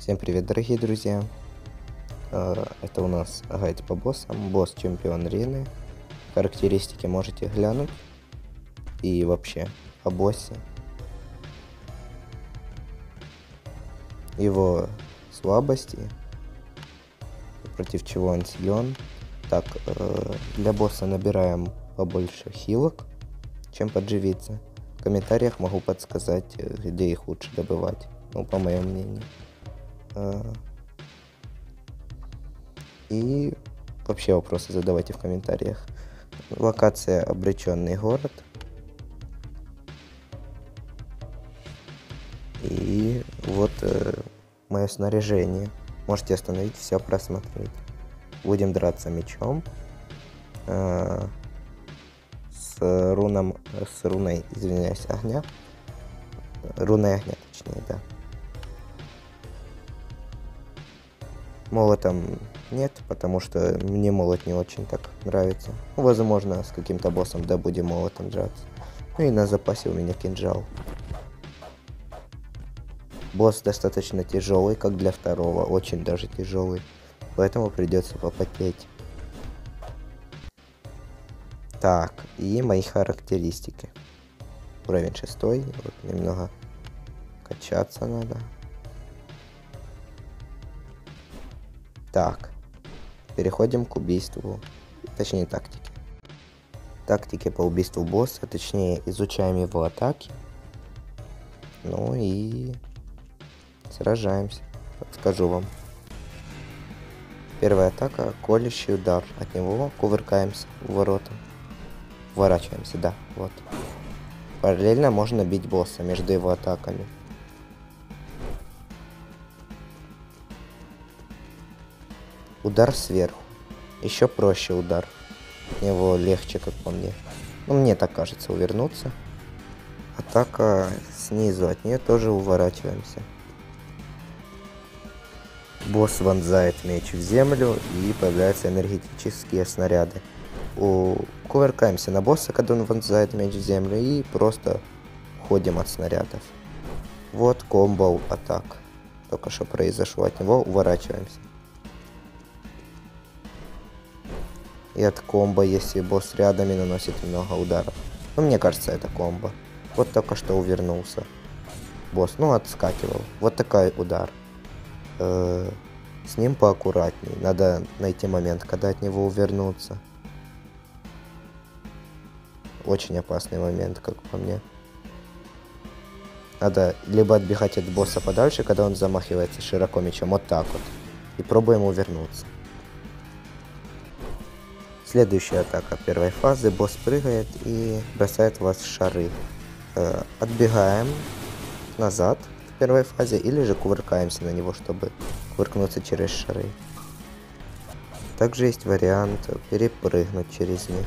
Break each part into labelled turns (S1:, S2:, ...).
S1: Всем привет, дорогие друзья! Э, Это у нас гайд по боссам, босс чемпион Рины. Характеристики можете глянуть. И вообще о боссе. Его слабости, против чего он силен. Так, э, для босса набираем побольше хилок, чем подживиться. В комментариях могу подсказать, э, где их лучше добывать. Ну, по моему мнению. Э, И вообще вопросы задавайте в комментариях. Локация обреченный город. И вот э, мое снаряжение. Можете остановить, все просмотреть. Будем драться мечом. э, с руном, с руной, извиняюсь, огня. Руной огня, точнее, да. Молотом нет, потому что мне молот не очень так нравится. Возможно, с каким-то боссом да будем молотом драться. Ну и на запасе у меня кинжал. Босс достаточно тяжелый, как для второго, очень даже тяжелый. Поэтому придется попотеть. Так, и мои характеристики. Уровень шестой, вот немного качаться надо. Так, переходим к убийству, точнее тактике. Тактики по убийству босса, точнее изучаем его атаки. Ну и сражаемся, так скажу вам. Первая атака, колющий удар. От него кувыркаемся в ворота. Уворачиваемся, да, вот. Параллельно можно бить босса между его атаками. Удар сверху. Еще проще удар. От него легче, как по мне. Ну, мне так кажется, увернуться. Атака снизу, от нее тоже уворачиваемся. Босс вонзает меч в землю и появляются энергетические снаряды. У... Кувыркаемся на босса, когда он вонзает меч в землю и просто ходим от снарядов. Вот комбо атак. Только что произошло от него, уворачиваемся. И от комбо, если босс рядом и наносит много ударов. Ну, мне кажется, это комбо. Вот только что увернулся. Босс, ну, отскакивал. Вот такой удар. Э, С ним поаккуратней. Надо найти момент, когда от него увернуться. Очень опасный момент, как по мне. Надо либо отбегать от босса подальше, когда он замахивается широко мечом, вот так вот. И пробуем увернуться. Следующая атака первой фазы. Босс прыгает и бросает в вас шары. Э, отбегаем назад в первой фазе или же кувыркаемся на него, чтобы кувыркнуться через шары. Также есть вариант перепрыгнуть через них.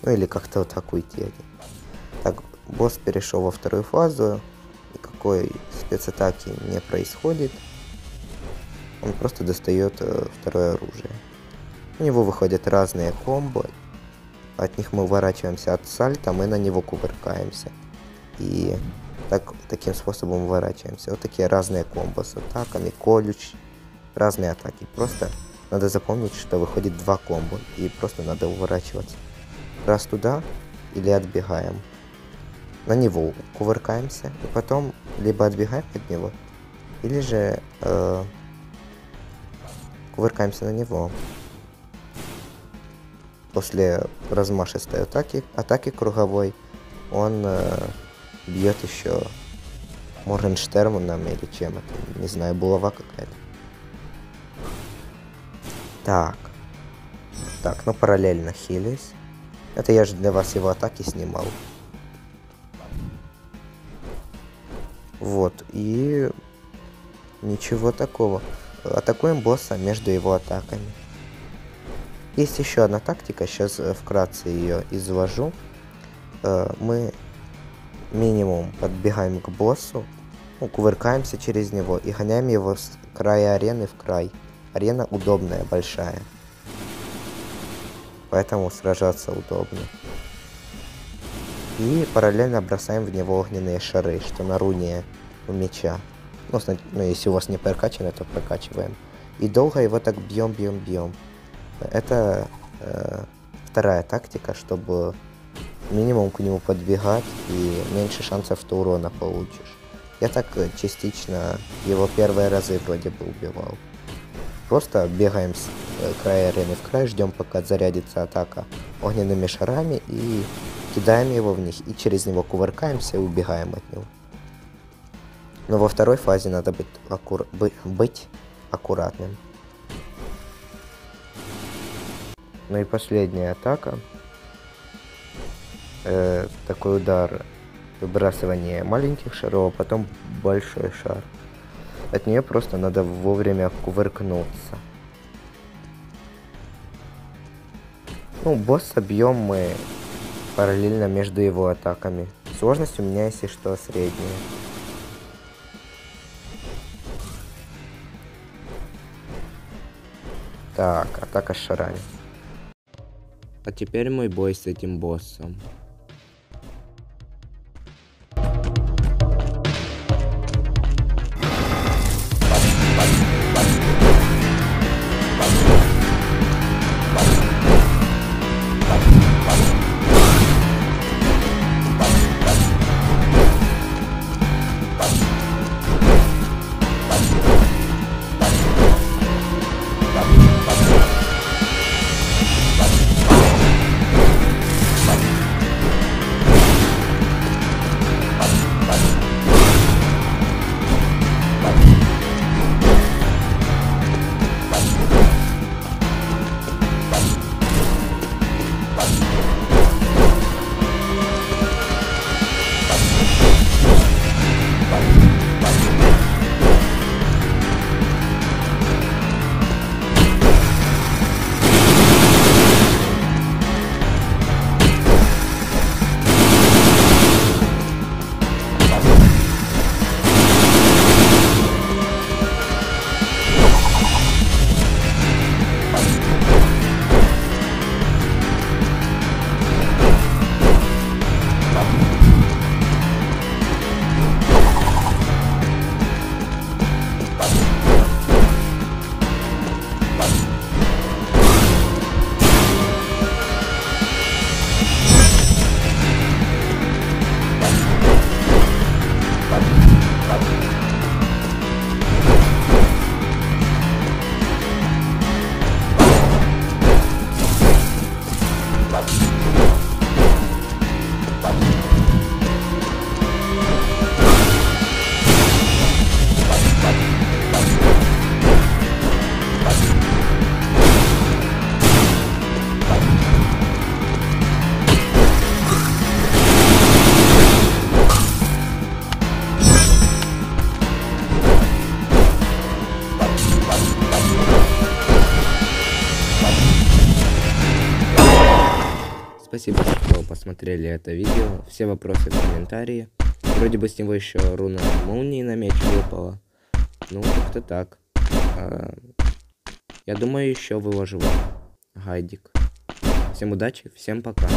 S1: Ну или как-то вот так уйти. Так, босс перешел во вторую фазу. Никакой спецатаки не происходит. Он просто достает э, второе оружие. У него выходят разные комбо. От них мы уворачиваемся от сальта, мы на него кувыркаемся. И так, таким способом уворачиваемся. Вот такие разные комбо с атаками, колюч, разные атаки. Просто надо запомнить, что выходит два комбо, и просто надо уворачиваться. Раз туда, или отбегаем. На него кувыркаемся, и потом либо отбегаем от него, или же э, кувыркаемся на него. После размашистой атаки, атаки круговой, он э, бьет еще Моргенштерманом или чем это, не знаю, булава какая-то. Так. Так, ну параллельно хились. Это я же для вас его атаки снимал. Вот, и ничего такого. Атакуем босса между его атаками. Есть еще одна тактика, сейчас э, вкратце ее изложу. Э, Мы минимум подбегаем к боссу, ну, кувыркаемся через него и гоняем его с края арены в край. Арена удобная, большая. Поэтому сражаться удобно. И параллельно бросаем в него огненные шары, что на руне у меча. Ну, ну, если у вас не прокачано, то прокачиваем. И долго его так бьем, бьем, бьем. Это э, вторая тактика, чтобы минимум к нему подвигать и меньше шансов, что урона получишь. Я так э, частично его первые разы вроде бы убивал. Просто бегаем с э, края арены в край, ждем пока зарядится атака огненными шарами и кидаем его в них и через него кувыркаемся и убегаем от него. Но во второй фазе надо быть, аккур... быть аккуратным. Ну и последняя атака. Э, такой удар. Выбрасывание маленьких шаров, а потом большой шар. От нее просто надо вовремя кувыркнуться. Ну, босса бьем мы параллельно между его атаками. Сложность у меня, если что, средняя. Так, атака с шарами. А теперь мой бой с этим боссом. Спасибо, что посмотрели это видео. Все вопросы в комментарии. Вроде бы с него еще руна молнии на меч выпала. Ну, как-то так. А, я думаю, еще выложу вам гайдик. Всем удачи, всем пока.